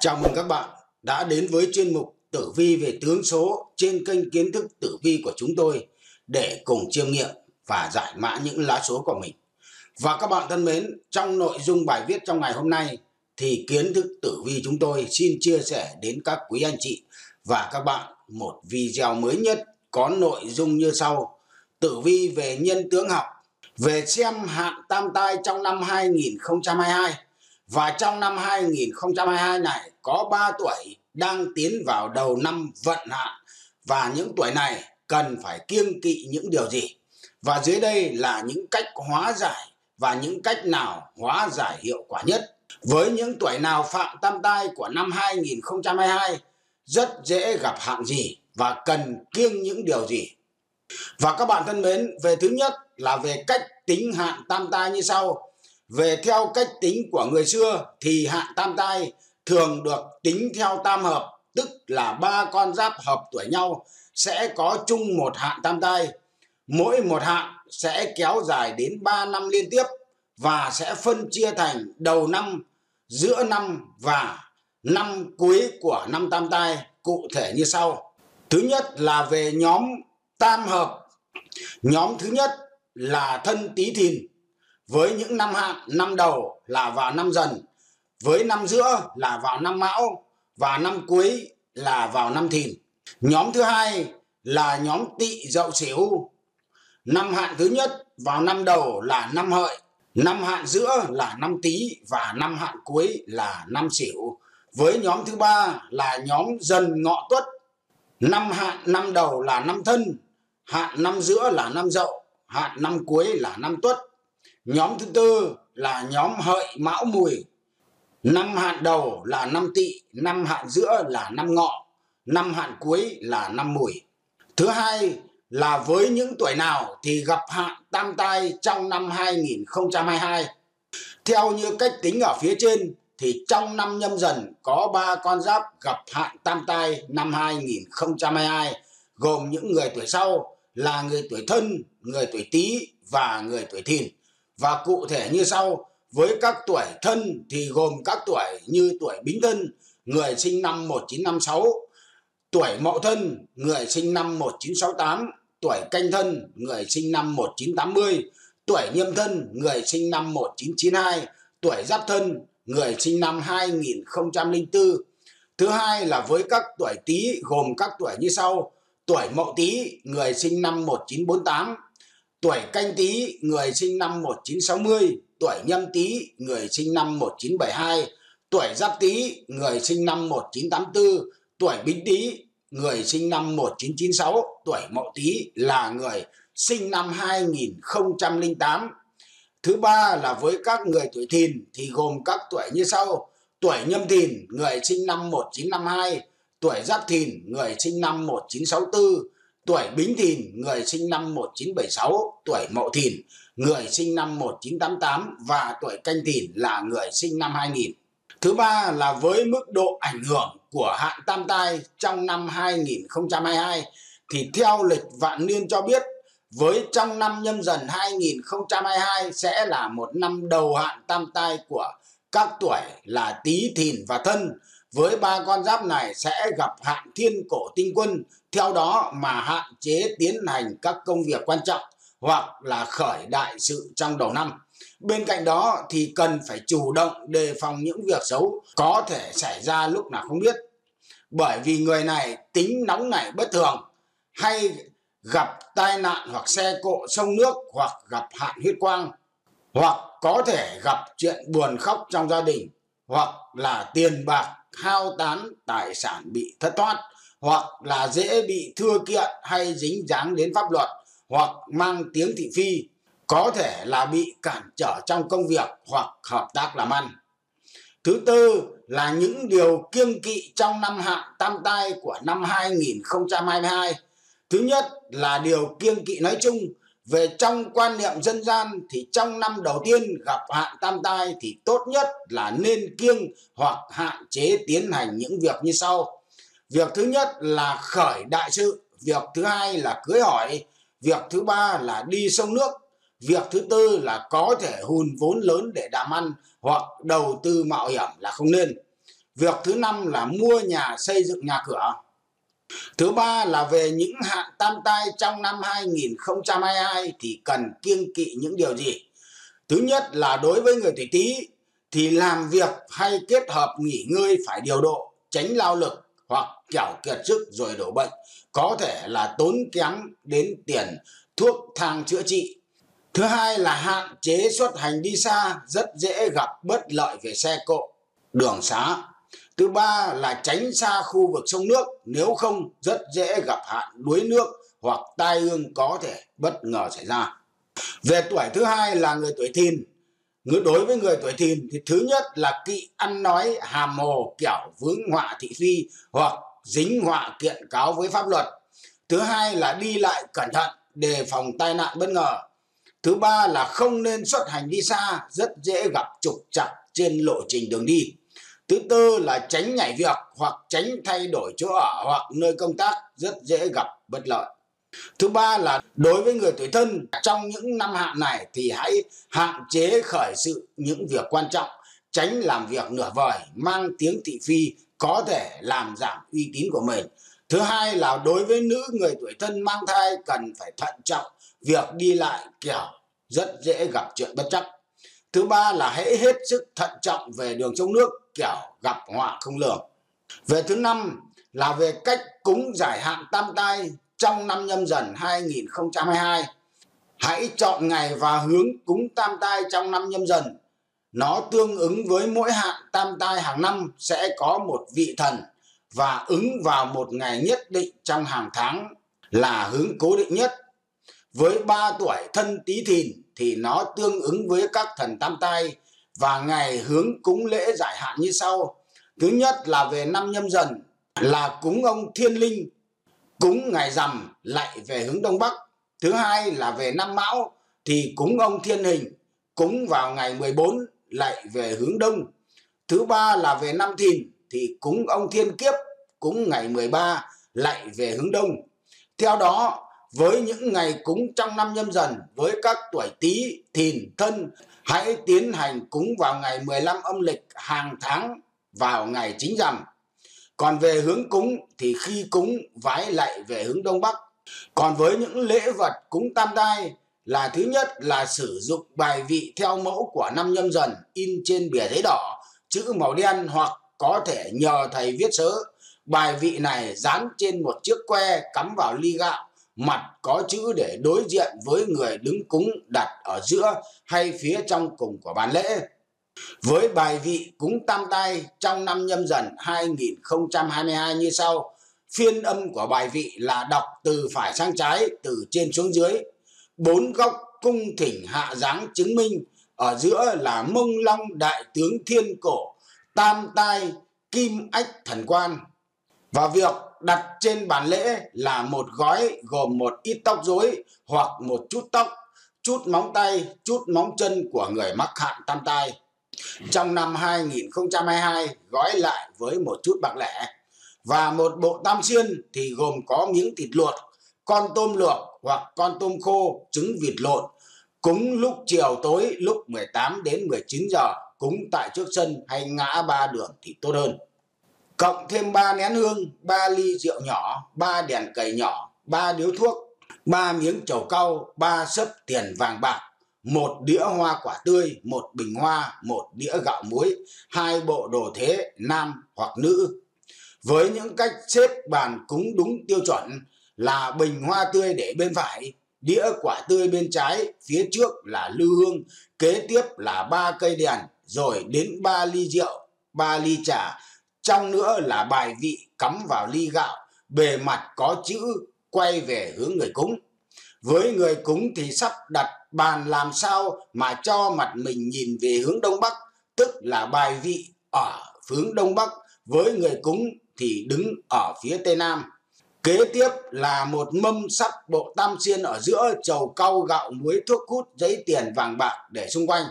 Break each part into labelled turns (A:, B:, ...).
A: Chào mừng các bạn đã đến với chuyên mục Tử vi về tướng số trên kênh kiến thức tử vi của chúng tôi để cùng chiêm nghiệm và giải mã những lá số của mình. Và các bạn thân mến, trong nội dung bài viết trong ngày hôm nay thì kiến thức tử vi chúng tôi xin chia sẻ đến các quý anh chị và các bạn một video mới nhất có nội dung như sau. Tử vi về nhân tướng học, về xem hạn tam tai trong năm 2022 và trong năm 2022 này có 3 tuổi đang tiến vào đầu năm vận hạn và những tuổi này cần phải kiêng kỵ những điều gì. Và dưới đây là những cách hóa giải và những cách nào hóa giải hiệu quả nhất. Với những tuổi nào phạm tam tai của năm 2022 rất dễ gặp hạn gì và cần kiêng những điều gì. Và các bạn thân mến, về thứ nhất là về cách tính hạn tam tai như sau. Về theo cách tính của người xưa thì hạn tam tai thường được tính theo tam hợp, tức là ba con giáp hợp tuổi nhau sẽ có chung một hạn tam tai. Mỗi một hạn sẽ kéo dài đến 3 năm liên tiếp và sẽ phân chia thành đầu năm, giữa năm và năm cuối của năm tam tai cụ thể như sau. Thứ nhất là về nhóm tam hợp. Nhóm thứ nhất là thân tý thìn với những năm hạn, năm đầu là vào năm dần, với năm giữa là vào năm mão, và năm cuối là vào năm thìn. Nhóm thứ hai là nhóm tỵ dậu sửu năm hạn thứ nhất vào năm đầu là năm hợi, năm hạn giữa là năm tý, và năm hạn cuối là năm sửu với nhóm thứ ba là nhóm dần ngọ tuất. Năm hạn năm đầu là năm thân, hạn năm giữa là năm dậu, hạn năm cuối là năm tuất. Nhóm thứ tư là nhóm hợi mão mùi. Năm hạn đầu là năm tỵ, năm hạn giữa là năm ngọ, năm hạn cuối là năm mùi. Thứ hai là với những tuổi nào thì gặp hạn tam tai trong năm 2022. Theo như cách tính ở phía trên thì trong năm nhâm dần có ba con giáp gặp hạn tam tai năm 2022 gồm những người tuổi sau là người tuổi thân, người tuổi tý và người tuổi thìn và cụ thể như sau, với các tuổi thân thì gồm các tuổi như tuổi bính thân, người sinh năm 1956 tuổi mậu thân, người sinh năm 1968 tuổi canh thân, người sinh năm 1980 tuổi nhâm thân, người sinh năm 1992 tuổi giáp thân, người sinh năm 2004 thứ hai là với các tuổi tý gồm các tuổi như sau, tuổi mậu tý, người sinh năm 1948 tuổi canh tý người sinh năm 1960, tuổi nhâm tý người sinh năm 1972, tuổi giáp tý người sinh năm 1984, tuổi bính tý người sinh năm 1996, tuổi mậu tý là người sinh năm 2008. Thứ ba là với các người tuổi thìn thì gồm các tuổi như sau. Tuổi nhâm thìn người sinh năm 1952, tuổi giáp thìn người sinh năm 1964, tuổi Bính Thìn người sinh năm 1976, tuổi Mậu Thìn người sinh năm 1988 và tuổi Canh Thìn là người sinh năm 2000. Thứ ba là với mức độ ảnh hưởng của hạn tam tai trong năm 2022 thì theo lịch vạn niên cho biết với trong năm nhâm dần 2022 sẽ là một năm đầu hạn tam tai của các tuổi là Tý, Thìn và Thân với ba con giáp này sẽ gặp hạn thiên cổ tinh quân. Theo đó mà hạn chế tiến hành các công việc quan trọng hoặc là khởi đại sự trong đầu năm. Bên cạnh đó thì cần phải chủ động đề phòng những việc xấu có thể xảy ra lúc nào không biết. Bởi vì người này tính nóng nảy bất thường, hay gặp tai nạn hoặc xe cộ sông nước hoặc gặp hạn huyết quang, hoặc có thể gặp chuyện buồn khóc trong gia đình hoặc là tiền bạc hao tán, tài sản bị thất thoát, hoặc là dễ bị thưa kiện hay dính dáng đến pháp luật, hoặc mang tiếng thị phi, có thể là bị cản trở trong công việc hoặc hợp tác làm ăn. Thứ tư là những điều kiêng kỵ trong năm hạn tam tai của năm 2022 thứ nhất là điều kiêng kỵ nói chung về trong quan niệm dân gian thì trong năm đầu tiên gặp hạn tam tai thì tốt nhất là nên kiêng hoặc hạn chế tiến hành những việc như sau. Việc thứ nhất là khởi đại sự, việc thứ hai là cưới hỏi, việc thứ ba là đi sông nước, việc thứ tư là có thể hùn vốn lớn để làm ăn hoặc đầu tư mạo hiểm là không nên. Việc thứ năm là mua nhà xây dựng nhà cửa. Thứ ba là về những hạn tam tai trong năm 2022 thì cần kiêng kỵ những điều gì? Thứ nhất là đối với người tuổi Tý thì làm việc hay kết hợp nghỉ ngơi phải điều độ, tránh lao lực hoặc kẻo kiệt sức rồi đổ bệnh, có thể là tốn kém đến tiền thuốc thang chữa trị. Thứ hai là hạn chế xuất hành đi xa, rất dễ gặp bất lợi về xe cộ, đường xá. Thứ ba là tránh xa khu vực sông nước, nếu không rất dễ gặp hạn đuối nước hoặc tai ương có thể bất ngờ xảy ra. Về tuổi thứ hai là người tuổi thìn. Người đối với người tuổi thìn thì thứ nhất là kỵ ăn nói hàm hồ kiểu vướng họa thị phi hoặc dính họa kiện cáo với pháp luật. Thứ hai là đi lại cẩn thận đề phòng tai nạn bất ngờ. Thứ ba là không nên xuất hành đi xa, rất dễ gặp trục trặc trên lộ trình đường đi. Thứ tư là tránh nhảy việc hoặc tránh thay đổi chỗ ở hoặc nơi công tác rất dễ gặp bất lợi. Thứ ba là đối với người tuổi thân trong những năm hạn này thì hãy hạn chế khởi sự những việc quan trọng, tránh làm việc nửa vời, mang tiếng thị phi có thể làm giảm uy tín của mình. Thứ hai là đối với nữ người tuổi thân mang thai cần phải thận trọng việc đi lại kiểu rất dễ gặp chuyện bất chắc. Thứ ba là hãy hết sức thận trọng về đường trong nước kiểu gặp họa không lường. Về thứ năm là về cách cúng giải hạn tam tai trong năm nhâm dần 2022. Hãy chọn ngày và hướng cúng tam tai trong năm nhâm dần. Nó tương ứng với mỗi hạn tam tai hàng năm sẽ có một vị thần và ứng vào một ngày nhất định trong hàng tháng là hướng cố định nhất. Với 3 tuổi thân tí thìn thì nó tương ứng với các thần tam tai và ngày hướng cúng lễ giải hạn như sau. Thứ nhất là về năm nhâm dần là cúng ông thiên linh, cúng ngày rằm lại về hướng đông bắc. Thứ hai là về năm mão thì cúng ông thiên hình, cúng vào ngày 14 lại về hướng đông. Thứ ba là về năm thìn thì cúng ông thiên kiếp, cúng ngày 13 lại về hướng đông. Theo đó, với những ngày cúng trong năm nhâm dần với các tuổi tý, thìn, thân hãy tiến hành cúng vào ngày 15 âm lịch hàng tháng vào ngày chính rằm. Còn về hướng cúng thì khi cúng vái lại về hướng đông bắc. Còn với những lễ vật cúng tam tai là thứ nhất là sử dụng bài vị theo mẫu của năm nhâm dần in trên bìa giấy đỏ, chữ màu đen hoặc có thể nhờ thầy viết sớ. Bài vị này dán trên một chiếc que cắm vào ly gạo mặt có chữ để đối diện với người đứng cúng đặt ở giữa hay phía trong cùng của bàn lễ. Với bài vị cúng tam tai trong năm nhâm dần 2022 như sau. Phiên âm của bài vị là đọc từ phải sang trái, từ trên xuống dưới. Bốn góc cung thỉnh hạ dáng chứng minh, ở giữa là mông long đại tướng thiên cổ, tam tai, kim ách thần quan. Và việc đặt trên bàn lễ là một gói gồm một ít tóc rối hoặc một chút tóc, chút móng tay, chút móng chân của người mắc hạn tam tai. Trong năm 2022 gói lại với một chút bạc lẻ và một bộ tam xuyên thì gồm có miếng thịt luộc, con tôm luộc hoặc con tôm khô, trứng vịt lộn. Cúng lúc chiều tối lúc 18 đến 19 giờ, cúng tại trước sân hay ngã ba đường thì tốt hơn cộng thêm 3 nén hương, 3 ly rượu nhỏ, 3 đèn cầy nhỏ, 3 điếu thuốc, 3 miếng trầu cau, 3 sấp tiền vàng bạc, một đĩa hoa quả tươi, một bình hoa, một đĩa gạo muối, hai bộ đồ thế nam hoặc nữ. Với những cách xếp bàn cúng đúng tiêu chuẩn là bình hoa tươi để bên phải, đĩa quả tươi bên trái, phía trước là lư hương, kế tiếp là ba cây đèn, rồi đến ba ly rượu, ba ly trà, trong nữa là bài vị cắm vào ly gạo, bề mặt có chữ quay về hướng người cúng. Với người cúng thì sắp đặt bàn làm sao mà cho mặt mình nhìn về hướng đông bắc, tức là bài vị ở hướng đông bắc, với người cúng thì đứng ở phía tây nam. Kế tiếp là một mâm sắt bộ tam xiên ở giữa chầu cau gạo muối thuốc hút giấy tiền vàng bạc để xung quanh.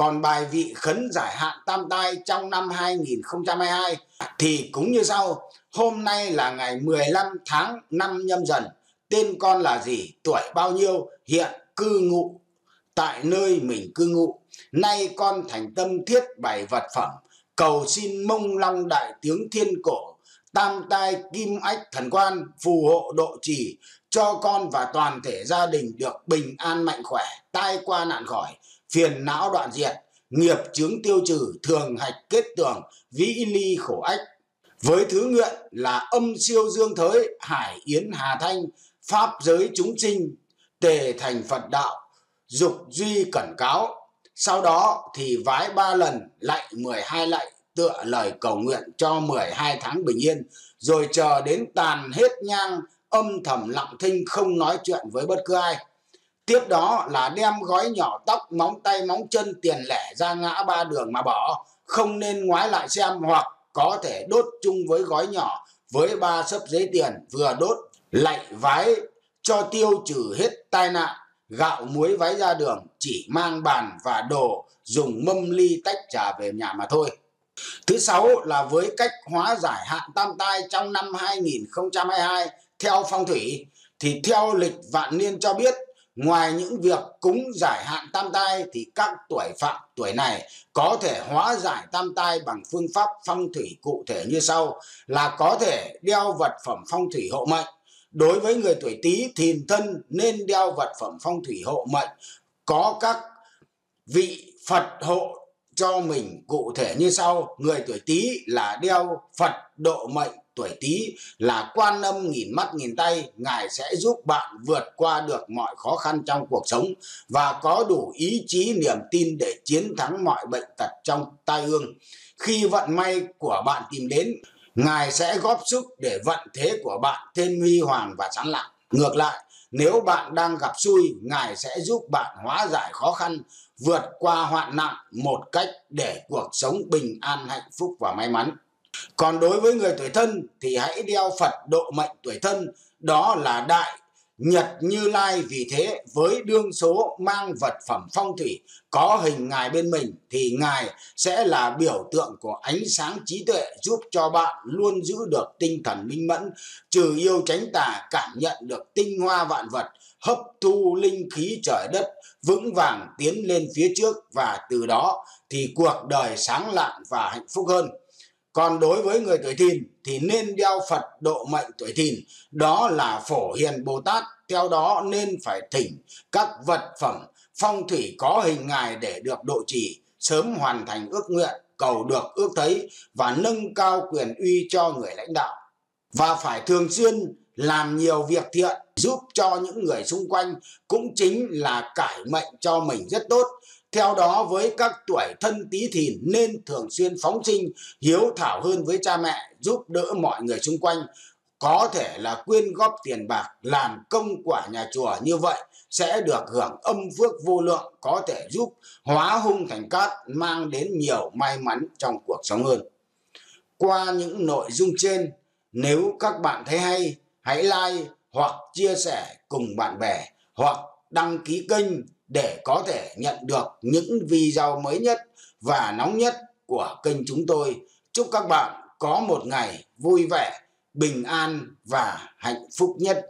A: Còn bài vị khấn giải hạn tam tai trong năm 2022 thì cũng như sau. Hôm nay là ngày 15 tháng 5 nhâm dần. Tên con là gì? Tuổi bao nhiêu? Hiện cư ngụ tại nơi mình cư ngụ. Nay con thành tâm thiết bày vật phẩm cầu xin mông long đại tướng thiên cổ tam tai kim ách thần quan phù hộ độ trì cho con và toàn thể gia đình được bình an mạnh khỏe, tai qua nạn khỏi phiền não đoạn diệt, nghiệp chướng tiêu trừ thường hạch kết tường, vĩ ly khổ ách. Với thứ nguyện là âm siêu dương thới hải yến hà thanh, pháp giới chúng sinh, tề thành phật đạo, dục duy cẩn cáo. Sau đó thì vái ba lần, lạy 12 lạy, tựa lời cầu nguyện cho 12 tháng bình yên. Rồi chờ đến tàn hết nhang, âm thầm lặng thinh không nói chuyện với bất cứ ai tiếp đó là đem gói nhỏ tóc, móng tay, móng chân, tiền lẻ ra ngã ba đường mà bỏ. Không nên ngoái lại xem hoặc có thể đốt chung với gói nhỏ với ba sấp giấy tiền vừa đốt, lạy vái, cho tiêu trừ hết tai nạn. Gạo muối váy ra đường, chỉ mang bàn và đồ, dùng mâm ly tách trà về nhà mà thôi. Thứ sáu là với cách hóa giải hạn tam tai trong năm 2022 theo phong thủy, thì theo lịch vạn niên cho biết ngoài những việc cúng giải hạn tam tai thì các tuổi phạm tuổi này có thể hóa giải tam tai bằng phương pháp phong thủy cụ thể như sau. Là có thể đeo vật phẩm phong thủy hộ mệnh. Đối với người tuổi tý, thìn, thân nên đeo vật phẩm phong thủy hộ mệnh. Có các vị phật hộ cho mình cụ thể như sau. Người tuổi tý là đeo phật độ mệnh tuổi tý là quan âm nghìn mắt nghìn tay, ngài sẽ giúp bạn vượt qua được mọi khó khăn trong cuộc sống và có đủ ý chí, niềm tin để chiến thắng mọi bệnh tật trong tai ương. Khi vận may của bạn tìm đến, ngài sẽ góp sức để vận thế của bạn thêm huy hoàng và sáng lạng. Ngược lại, nếu bạn đang gặp xui, ngài sẽ giúp bạn hóa giải khó khăn, vượt qua hoạn nạn một cách để cuộc sống bình an, hạnh phúc và may mắn còn đối với người tuổi thân thì hãy đeo Phật độ mệnh tuổi thân, đó là đại Nhật Như Lai. Vì thế với đương số mang vật phẩm phong thủy có hình ngài bên mình thì ngài sẽ là biểu tượng của ánh sáng trí tuệ giúp cho bạn luôn giữ được tinh thần minh mẫn, trừ yêu tránh tà, cảm nhận được tinh hoa vạn vật, hấp thu linh khí trời đất, vững vàng tiến lên phía trước. Và từ đó thì cuộc đời sáng lạng và hạnh phúc hơn. Còn đối với người tuổi thìn thì nên đeo Phật độ mệnh tuổi thìn, đó là phổ hiền Bồ Tát, theo đó nên phải thỉnh các vật phẩm phong thủy có hình ngài để được độ trì, sớm hoàn thành ước nguyện, cầu được ước thấy và nâng cao quyền uy cho người lãnh đạo. Và phải thường xuyên làm nhiều việc thiện giúp cho những người xung quanh cũng chính là cải mệnh cho mình rất tốt theo đó với các tuổi thân tí thìn nên thường xuyên phóng sinh, hiếu thảo hơn với cha mẹ, giúp đỡ mọi người xung quanh. Có thể là quyên góp tiền bạc, làm công quả nhà chùa như vậy sẽ được hưởng âm phước vô lượng, có thể giúp hóa hung thành cát, mang đến nhiều may mắn trong cuộc sống hơn. Qua những nội dung trên, nếu các bạn thấy hay, hãy like hoặc chia sẻ cùng bạn bè hoặc đăng ký kênh để có thể nhận được những video mới nhất và nóng nhất của kênh chúng tôi. Chúc các bạn có một ngày vui vẻ, bình an và hạnh phúc nhất.